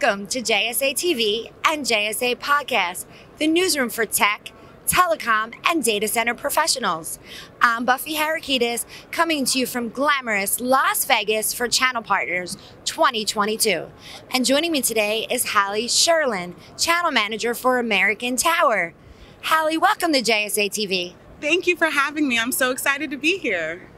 Welcome to JSA TV and JSA Podcast, the newsroom for tech, telecom, and data center professionals. I'm Buffy Harakitis, coming to you from glamorous Las Vegas for Channel Partners 2022. And joining me today is Halle Shurland, Channel Manager for American Tower. Hallie, welcome to JSA TV. Thank you for having me. I'm so excited to be here.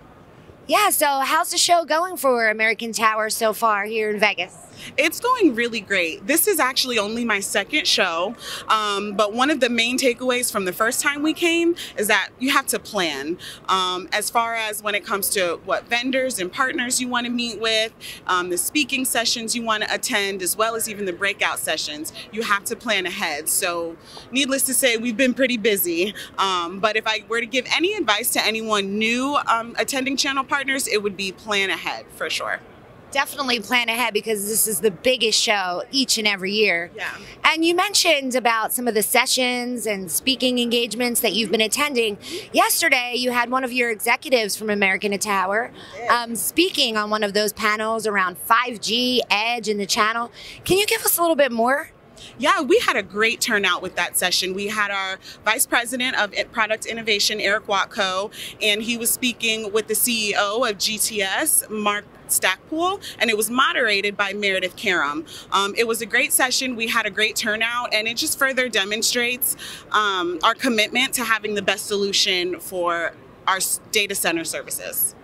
Yeah, so how's the show going for American Tower so far here in Vegas? It's going really great. This is actually only my second show, um, but one of the main takeaways from the first time we came is that you have to plan. Um, as far as when it comes to what vendors and partners you want to meet with, um, the speaking sessions you want to attend, as well as even the breakout sessions, you have to plan ahead. So, needless to say, we've been pretty busy. Um, but if I were to give any advice to anyone new um, attending channel partners, it would be plan ahead for sure definitely plan ahead because this is the biggest show each and every year. Yeah. And you mentioned about some of the sessions and speaking engagements that you've been attending. Yesterday, you had one of your executives from American Tower um, speaking on one of those panels around 5G, Edge, and the channel. Can you give us a little bit more? Yeah, we had a great turnout with that session. We had our Vice President of Product Innovation, Eric Watko, and he was speaking with the CEO of GTS, Mark Stackpool, and it was moderated by Meredith Karam. Um, it was a great session. We had a great turnout, and it just further demonstrates um, our commitment to having the best solution for our data center services.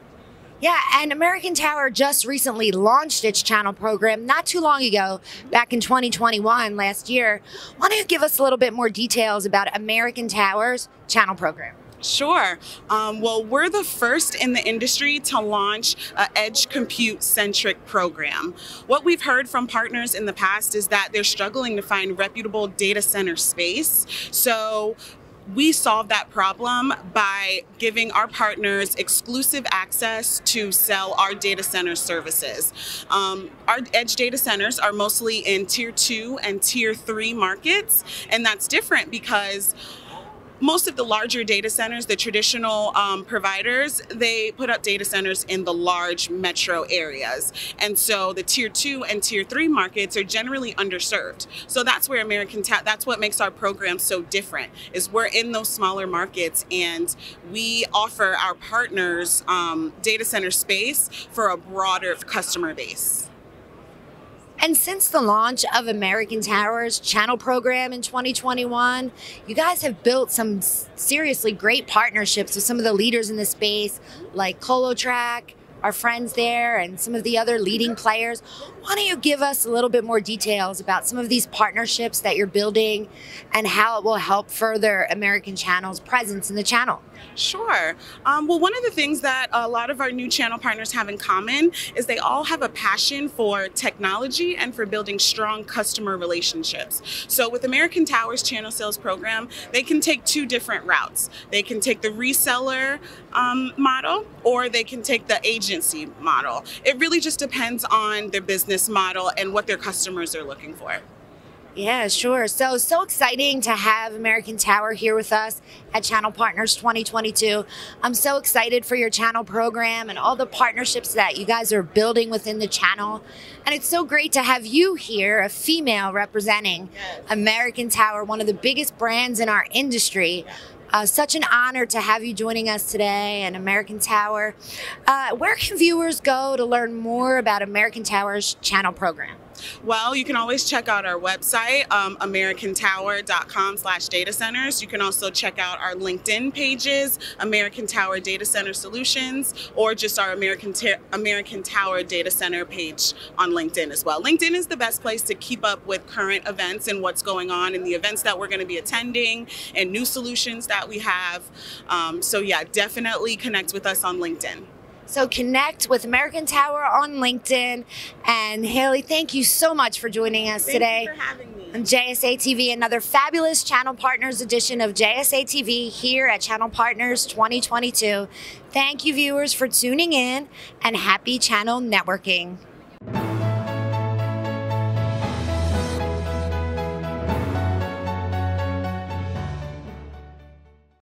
Yeah, and American Tower just recently launched its channel program not too long ago, back in 2021, last year. Why don't you give us a little bit more details about American Tower's channel program? Sure. Um, well, we're the first in the industry to launch an edge compute centric program. What we've heard from partners in the past is that they're struggling to find reputable data center space. So we solve that problem by giving our partners exclusive access to sell our data center services. Um, our edge data centers are mostly in tier two and tier three markets, and that's different because most of the larger data centers, the traditional um, providers, they put up data centers in the large metro areas. And so the tier two and tier three markets are generally underserved. So that's where American Tech, that's what makes our program so different is we're in those smaller markets and we offer our partners um, data center space for a broader customer base. And since the launch of American Tower's channel program in 2021, you guys have built some seriously great partnerships with some of the leaders in the space, like Colotrack, our friends there, and some of the other leading players. Why don't you give us a little bit more details about some of these partnerships that you're building and how it will help further American Channel's presence in the channel? Sure. Um, well, one of the things that a lot of our new channel partners have in common is they all have a passion for technology and for building strong customer relationships. So, with American Tower's channel sales program, they can take two different routes. They can take the reseller um, model or they can take the agency model. It really just depends on their business model and what their customers are looking for. Yeah, sure. So, so exciting to have American Tower here with us at Channel Partners 2022. I'm so excited for your channel program and all the partnerships that you guys are building within the channel. And it's so great to have you here, a female representing American Tower, one of the biggest brands in our industry. Uh, such an honor to have you joining us today and American Tower. Uh, where can viewers go to learn more about American Tower's channel program? Well, you can always check out our website, um, americantower.com slash data centers. You can also check out our LinkedIn pages, American Tower Data Center Solutions, or just our American, American Tower Data Center page on LinkedIn as well. LinkedIn is the best place to keep up with current events and what's going on and the events that we're going to be attending and new solutions that we have. Um, so yeah, definitely connect with us on LinkedIn. So connect with American Tower on LinkedIn. And Haley, thank you so much for joining us thank today. for having me. On JSA TV, another fabulous Channel Partners edition of JSA TV here at Channel Partners 2022. Thank you, viewers, for tuning in and happy channel networking.